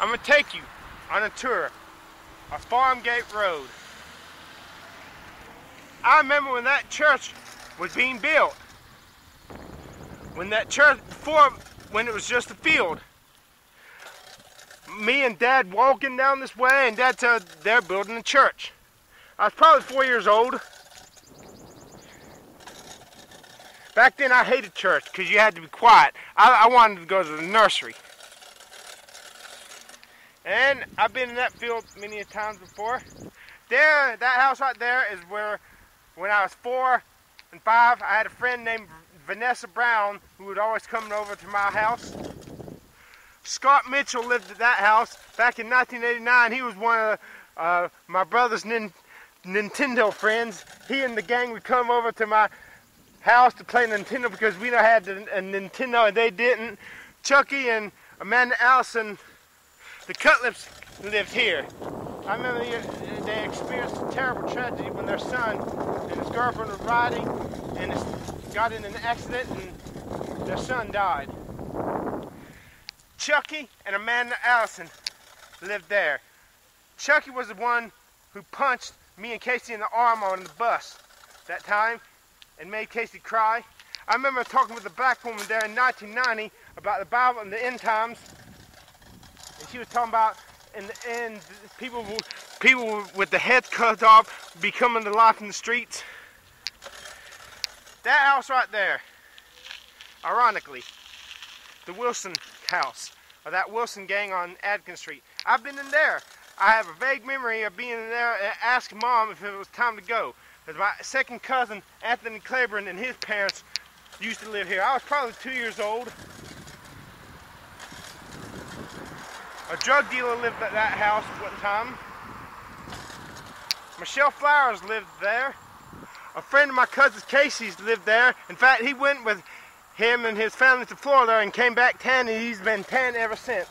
I'm to take you on a tour of Farmgate Road. I remember when that church was being built. When that church, before, when it was just a field. Me and Dad walking down this way, and Dad said they're building a church. I was probably four years old. Back then, I hated church because you had to be quiet. I, I wanted to go to the nursery. And I've been in that field many times before. There, that house right there is where, when I was four and five, I had a friend named Vanessa Brown who would always come over to my house. Scott Mitchell lived at that house back in 1989. He was one of uh, my brother's nin Nintendo friends. He and the gang would come over to my house to play Nintendo because we had a Nintendo and they didn't. Chucky and Amanda Allison the Cutlips lived here. I remember they experienced a terrible tragedy when their son and his girlfriend were riding and got in an accident and their son died. Chucky and Amanda Allison lived there. Chucky was the one who punched me and Casey in the arm on the bus that time and made Casey cry. I remember talking with a black woman there in 1990 about the Bible and the end times she was talking about in the end people people with the heads cut off becoming the life in the streets. That house right there, ironically, the Wilson house, or that Wilson gang on Adkins Street. I've been in there. I have a vague memory of being in there and asking mom if it was time to go. Because my second cousin, Anthony Claiborne, and his parents used to live here. I was probably two years old. A drug dealer lived at that house at one time. Michelle Flowers lived there. A friend of my cousin Casey's lived there. In fact, he went with him and his family to Florida and came back tan, and he's been tan ever since.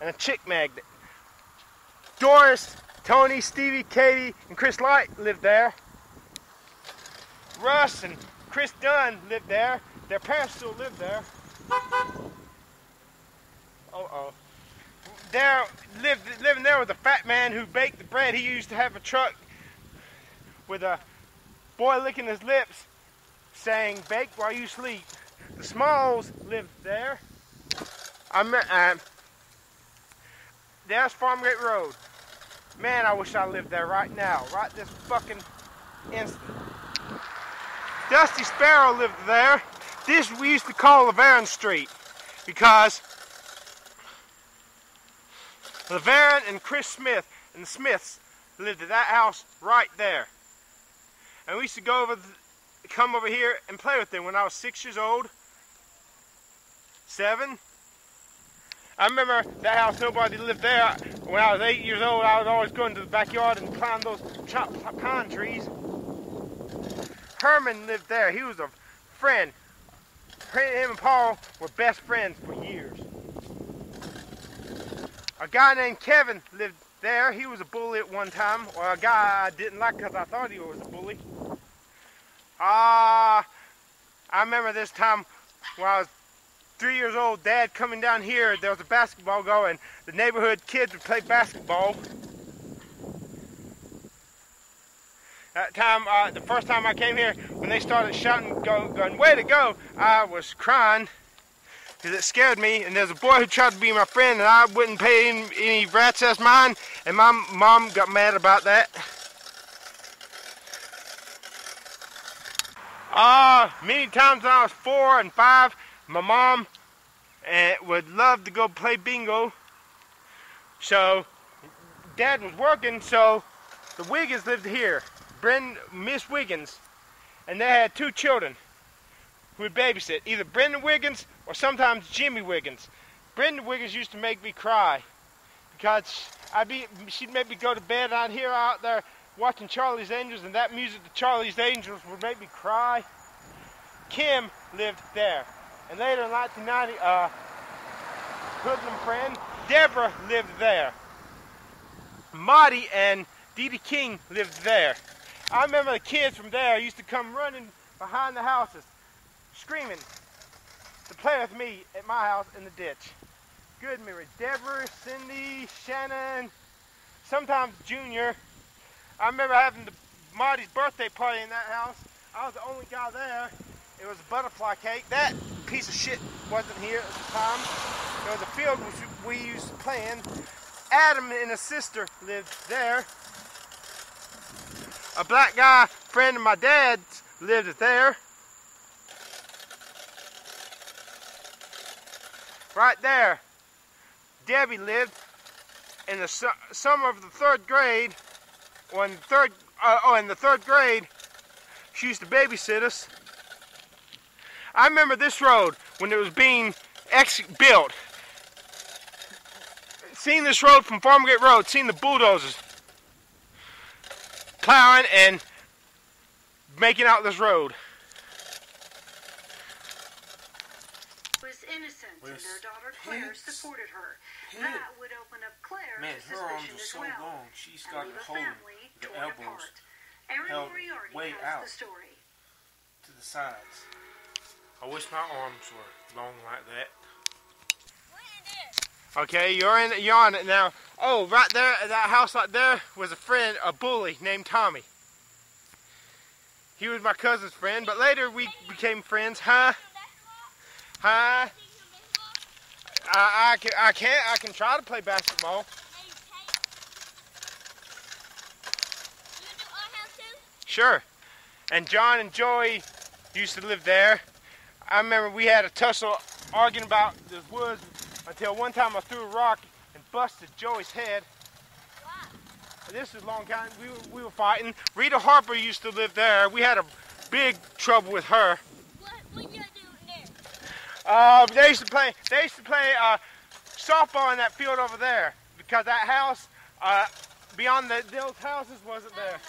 And a chick magnet. Doris, Tony, Stevie, Katie, and Chris Light lived there. Russ and Chris Dunn lived there. Their parents still live there. Uh-oh there lived living there with a fat man who baked the bread. He used to have a truck with a boy licking his lips saying, bake while you sleep. The Smalls lived there. I met, uh, there's Farmgate Road. Man, I wish I lived there right now, right this fucking instant. Dusty Sparrow lived there. This we used to call Laverne Street because LeVaron and Chris Smith and the Smiths lived at that house right there. And we used to go over, the, come over here and play with them when I was six years old, seven. I remember that house, nobody lived there. When I was eight years old, I was always going to the backyard and climb those pine trees. Herman lived there. He was a friend. Him and Paul were best friends for years. A guy named Kevin lived there. He was a bully at one time. Or a guy I didn't like because I thought he was a bully. Ah, uh, I remember this time when I was three years old, Dad coming down here, there was a basketball going. The neighborhood kids would play basketball. That time, uh, the first time I came here, when they started shouting, go, going, way to go, I was crying because it scared me. And there's a boy who tried to be my friend, and I wouldn't pay any, any rats as mine. And my mom got mad about that. Ah, uh, many times when I was four and five, my mom uh, would love to go play bingo. So, Dad was working, so the Wiggins lived here. Brenda, Miss Wiggins, and they had two children who would babysit, either Brendan Wiggins or sometimes Jimmy Wiggins. Brendan Wiggins used to make me cry because I'd be, she'd make me go to bed and I'd hear out there watching Charlie's Angels and that music to Charlie's Angels would make me cry. Kim lived there. And later in 1990, uh, Hoodlum friend, Deborah lived there. Marty and Dee Dee King lived there. I remember the kids from there used to come running behind the houses screaming to play with me at my house in the ditch. good memory. Deborah, Cindy, Shannon, sometimes Junior. I remember having the Marty's birthday party in that house. I was the only guy there. It was a butterfly cake. That piece of shit wasn't here at the time. There was a field which we used to play in. Adam and his sister lived there. A black guy, friend of my dad's, lived there. Right there, Debbie lived in the su summer of the third grade. When third, uh, oh, in the third grade, she used to babysit us. I remember this road when it was being ex-built. Seeing this road from Farmgate Road, seeing the bulldozers plowing and making out this road. was innocent and her daughter Claire supported her. That would open up Claire Man, her arms are so well. long. She's got to hold family the elbows held way out. the story. to the sides. I wish my arms were long like that. Okay, you're in. You're on it now. Oh, right there, that house right there was a friend, a bully named Tommy. He was my cousin's friend, but later we became friends. Huh? Huh? I, I can. I can't. I can try to play basketball. Sure. And John and Joey used to live there. I remember we had a tussle arguing about the woods until one time I threw a rock and busted Joey's head. Wow. This is a long time. We were, we were fighting. Rita Harper used to live there. We had a big trouble with her. What, what y'all doing there? Uh, they used to play. They used to play uh, softball in that field over there because that house uh, beyond the, those houses wasn't there.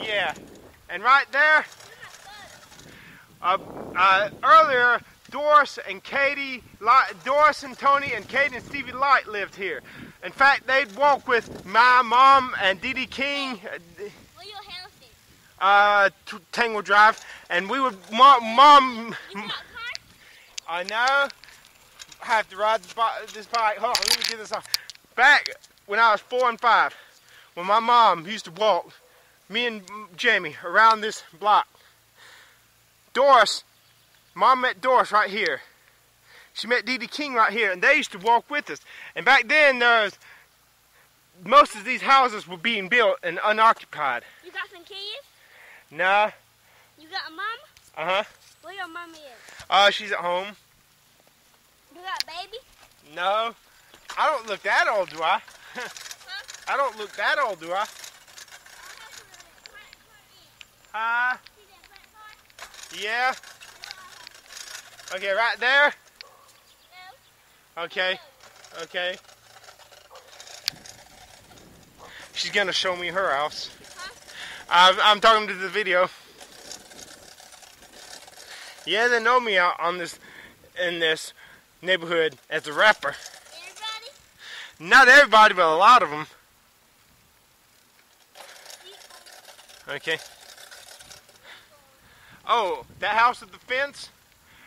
Yeah, and right there, uh, uh, earlier, Doris and Katie, Doris and Tony and Katie and Stevie Light lived here. In fact, they'd walk with my mom and Dee Dee King, Where your house is? Uh, to Tangle Drive, and we would, mom, mom You got? I know, I have to ride this bike, this bike. Hold on, let me get this off. Back when I was four and five, when my mom used to walk, me and Jamie around this block. Doris, mom met Doris right here. She met Dee Dee King right here, and they used to walk with us. And back then, there was most of these houses were being built and unoccupied. You got some kids? Nah, You got a mom? uh huh. Where your mama is? Uh, she's at home. You got a baby? No, I don't look that old, do I? I don't look that old, do I? Huh? Yeah. Okay, right there. Okay. Okay. She's gonna show me her house. I'm, I'm talking to the video. Yeah, they know me out on this, in this neighborhood as a rapper. Everybody? Not everybody, but a lot of them. Okay. Oh, that house with the fence?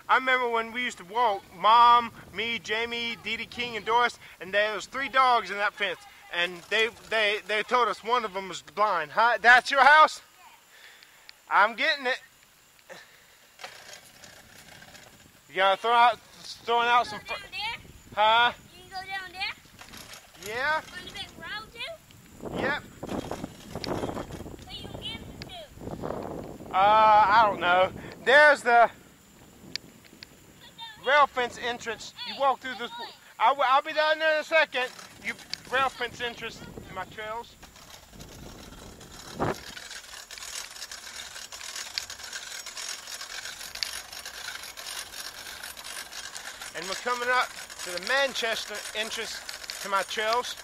I remember when we used to walk, Mom, me, Jamie, Dee Dee King, and Doris, and there was three dogs in that fence. And they, they, they told us one of them was blind. Huh? That's your house? I'm getting it. You gotta throw out, throwing out some, You fr- down there? huh? You can go down there? Yeah, On the back road too? yep. Where you gonna give them to? Uh, I don't know. There's the rail fence entrance. You walk through this. I will, I'll be down there in a second. You fence entrance to my trails. And we're coming up to the Manchester entrance to my trails.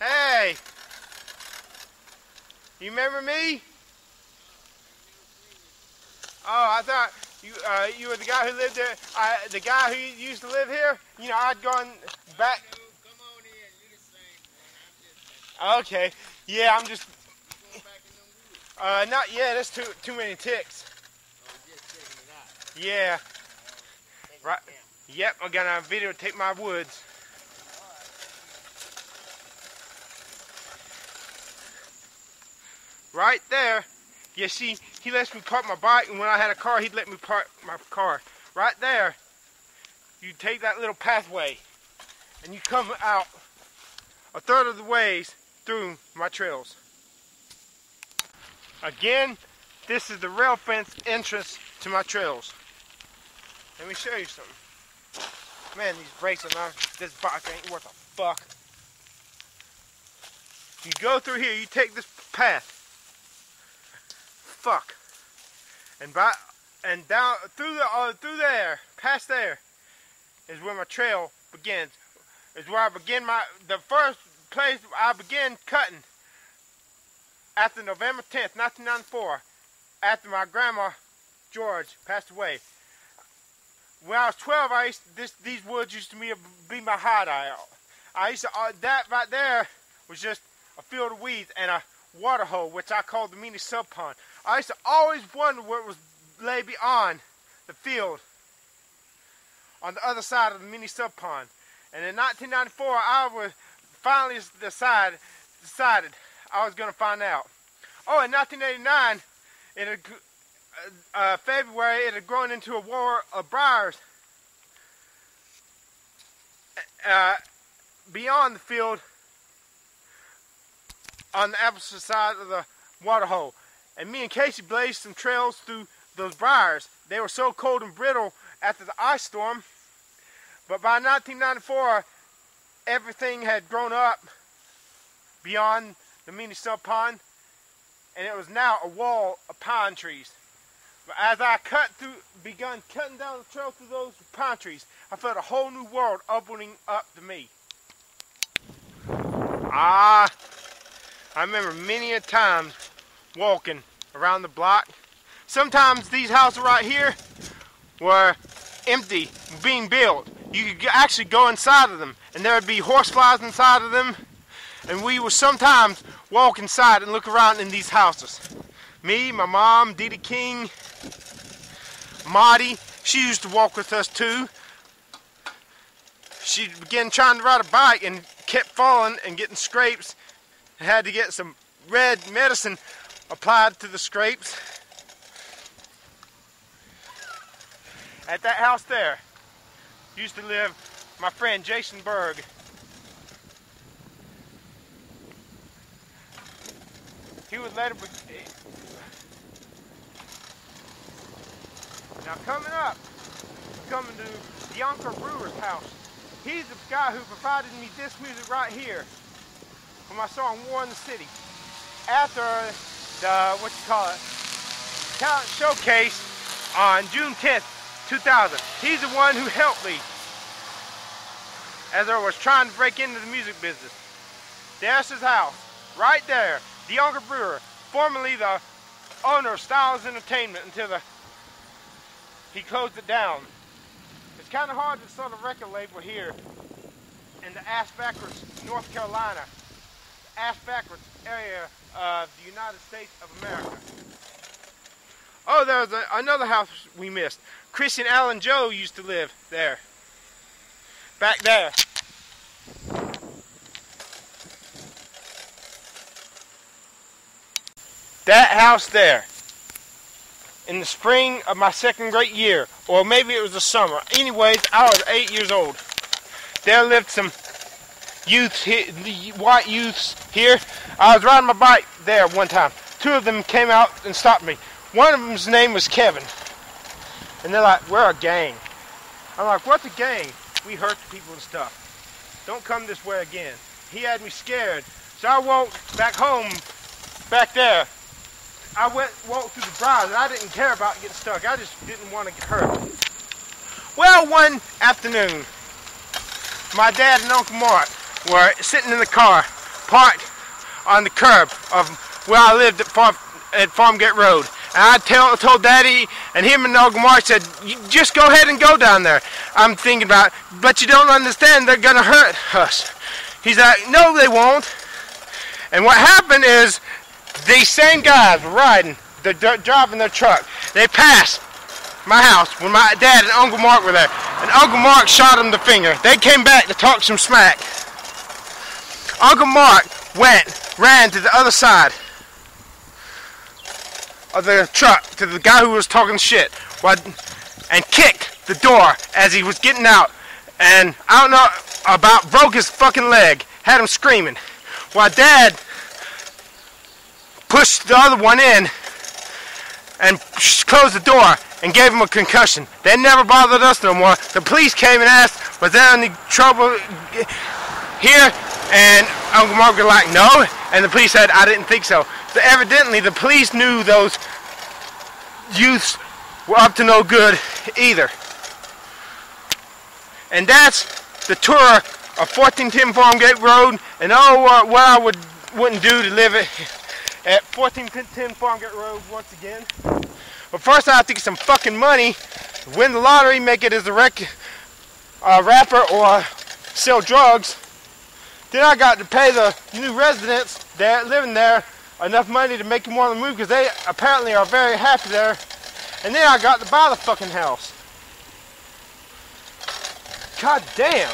Hey! You remember me? Oh, I thought you uh, you were the guy who lived there. I, the guy who used to live here. You know, I'd gone back. Okay. Yeah, I'm just. Uh, not yet. That's too too many ticks. Yeah. Right. Yep. I'm gonna videotape my woods. Right there. You see, he lets me park my bike, and when I had a car, he'd let me park my car. Right there. You take that little pathway, and you come out a third of the ways through my trails. Again, this is the rail fence entrance to my trails. Let me show you something. Man, these brakes are not, this bike ain't worth a fuck. You go through here, you take this path. Fuck. And by, and down, through the, uh, through there, past there, is where my trail begins. Is where I begin my, the first place I begin cutting after November 10th, 1994, after my grandma George passed away. When I was 12, I used to, this, these woods used to be, be my hideout. I used to, uh, that right there was just a field of weeds and a water hole, which I called the mini sub pond. I used to always wonder what was lay beyond the field on the other side of the mini sub pond. And in 1994, I was finally decided decided I was going to find out. Oh, in 1989, it had, uh, uh, February, it had grown into a war of briars uh, beyond the field on the opposite side of the water hole. And me and Casey blazed some trails through those briars. They were so cold and brittle after the ice storm. But by 1994, everything had grown up beyond the mini sub pond, and it was now a wall of pine trees. But as I cut through, begun cutting down the trail through those pine trees, I felt a whole new world opening up to me. Ah, I remember many a time walking around the block. Sometimes these houses right here were empty, being built. You could actually go inside of them, and there would be horseflies inside of them. And we would sometimes walk inside and look around in these houses. Me, my mom, Dee King, Marty, she used to walk with us too. She began trying to ride a bike and kept falling and getting scrapes. Had to get some red medicine applied to the scrapes. At that house there used to live my friend Jason Berg. He would later be... Now coming up, coming to Bianca Brewer's house. He's the guy who provided me this music right here for my song War in the City. After the, uh, what you call it, talent showcase on June 10th, 2000. He's the one who helped me as I was trying to break into the music business. There's his house, right there. Bianca Brewer, formerly the owner of Styles Entertainment until the he closed it down. It's kind of hard to start a record label here in the ass backwards North Carolina, the ass backwards area of the United States of America. Oh, there's a, another house we missed. Christian Allen Joe used to live there. Back there. That house there. In the spring of my second grade year, or maybe it was the summer. Anyways, I was eight years old. There lived some youths, white youths here. I was riding my bike there one time. Two of them came out and stopped me. One of them's name was Kevin. And they're like, we're a gang. I'm like, what's a gang? We hurt people and stuff. Don't come this way again. He had me scared. So I walked back home, back there. I went walked through the briars and I didn't care about getting stuck. I just didn't want to get hurt. Well, one afternoon, my dad and Uncle Mark were sitting in the car, parked on the curb of where I lived at, Farm, at Farmgate Road. And I tell, told Daddy and him and Uncle Mark said, just go ahead and go down there. I'm thinking about, but you don't understand, they're going to hurt us. He's like, no, they won't. And what happened is, these same guys were riding, they're driving their truck. They passed my house when my dad and Uncle Mark were there. And Uncle Mark shot him the finger. They came back to talk some smack. Uncle Mark went, ran to the other side of the truck to the guy who was talking shit and kicked the door as he was getting out. And I don't know about broke his fucking leg, had him screaming. While dad pushed the other one in and closed the door and gave him a concussion. They never bothered us no more. The police came and asked, was there any trouble here? And Uncle Mark was like, no. And the police said, I didn't think so. So evidently the police knew those youths were up to no good either. And that's the tour of 1410 Farmgate Road. And oh, uh, what I would, wouldn't do to live it at 1410 Farmgate Road once again. But first I have to get some fucking money, win the lottery, make it as a rec- uh, rapper or sell drugs. Then I got to pay the new residents that living there enough money to make them want to move because they apparently are very happy there. And then I got to buy the fucking house. God damn.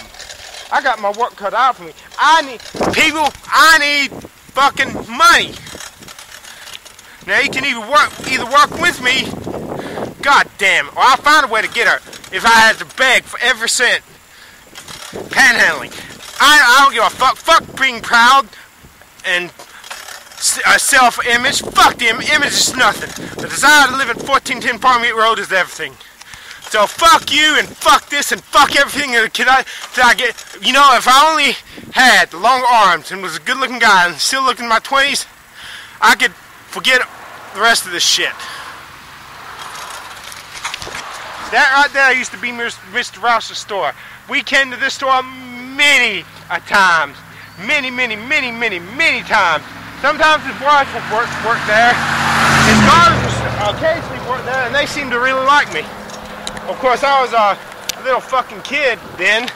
I got my work cut out for me. I need people, I need fucking money. Now you can either work either work with me, god damn, or I'll find a way to get her if I had to beg for every cent. Panhandling. I, I don't give a fuck. Fuck being proud and s- uh, self-image. Fuck the im- image is nothing. The desire to live at 1410 Farmgate Road is everything. So fuck you and fuck this and fuck everything can I, that I get. You know, if I only had long arms and was a good-looking guy and still looking in my 20s, I could forget the rest of this shit. That right there used to be Mr. Rouse's store. We came to this store many a times. Many, many, many, many, many times. Sometimes his wife would work, work there. His daughters occasionally work there, and they seemed to really like me. Of course, I was a little fucking kid then.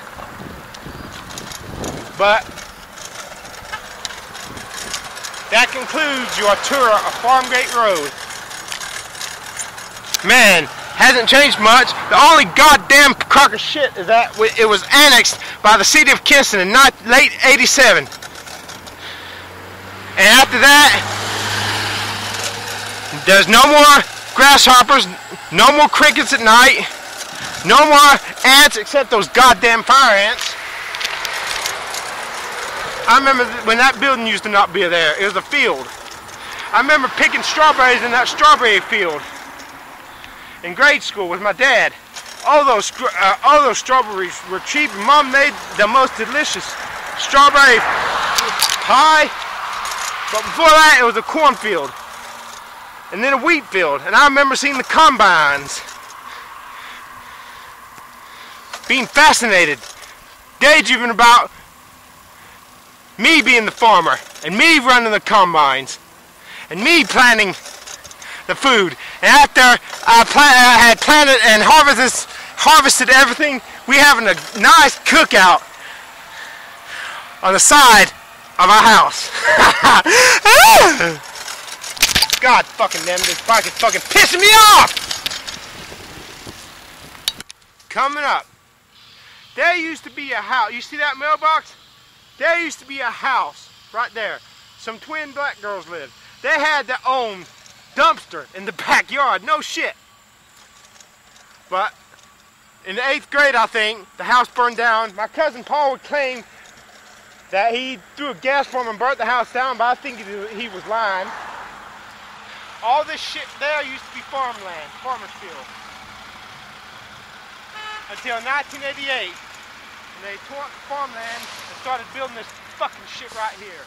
But that concludes your tour of Farmgate Road. Man, hasn't changed much. The only goddamn crock of shit is that it was annexed by the city of Kinston in not, late 87. And after that, there's no more grasshoppers, no more crickets at night, no more ants except those goddamn fire ants. I remember when that building used to not be there. It was a field. I remember picking strawberries in that strawberry field in grade school with my dad. All those uh, all those strawberries were cheap. Mom made the most delicious strawberry pie. But before that, it was a cornfield, and then a wheat field. And I remember seeing the combines, being fascinated, daydreaming about me being the farmer, and me running the combines, and me planting the food. And after I, pla- I had planted and harvested, harvested everything, we having a nice cookout on the side of our house. God fucking damn, this bike is fucking pissing me off! Coming up, there used to be a house. You see that mailbox? There used to be a house right there. Some twin black girls lived. They had their own dumpster in the backyard. No shit. But in the eighth grade, I think, the house burned down. My cousin Paul would claim that he threw a gas bomb and burnt the house down, but I think he was lying. All this shit there used to be farmland, farmer's field. Until 1988, when they tore up the farmland and started building this fucking shit right here.